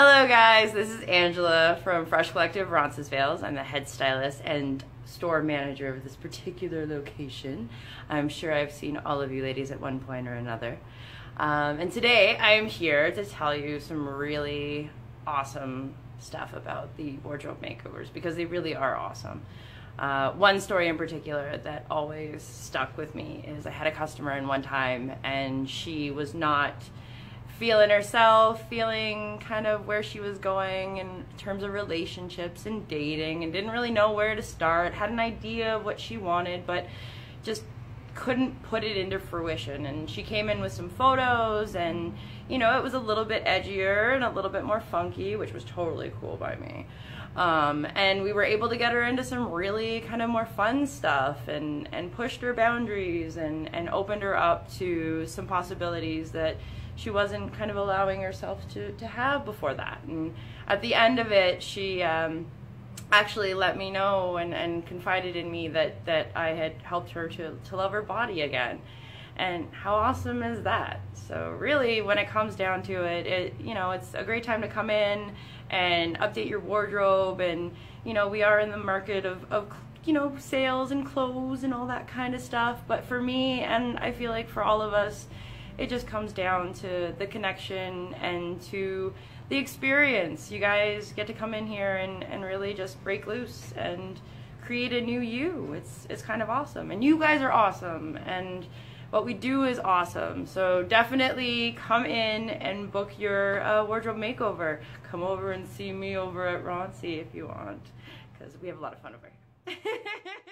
Hello guys, this is Angela from Fresh Collective Roncesvalles. I'm the head stylist and store manager of this particular location. I'm sure I've seen all of you ladies at one point or another. Um, and today I am here to tell you some really awesome stuff about the wardrobe makeovers because they really are awesome. Uh, one story in particular that always stuck with me is I had a customer in one time and she was not feeling herself, feeling kind of where she was going in terms of relationships and dating, and didn't really know where to start. Had an idea of what she wanted, but just couldn't put it into fruition. And she came in with some photos, and you know, it was a little bit edgier and a little bit more funky, which was totally cool by me. Um, and we were able to get her into some really kind of more fun stuff and, and pushed her boundaries and, and opened her up to some possibilities that she wasn't kind of allowing herself to, to have before that. And at the end of it, she um, actually let me know and, and confided in me that, that I had helped her to, to love her body again. And how awesome is that? So really, when it comes down to it, it you know, it's a great time to come in and update your wardrobe. And you know, we are in the market of, of you know sales and clothes and all that kind of stuff. But for me, and I feel like for all of us, it just comes down to the connection and to the experience. You guys get to come in here and, and really just break loose and create a new you. It's it's kind of awesome. And you guys are awesome and what we do is awesome. So definitely come in and book your uh, wardrobe makeover. Come over and see me over at Ronci if you want because we have a lot of fun over here.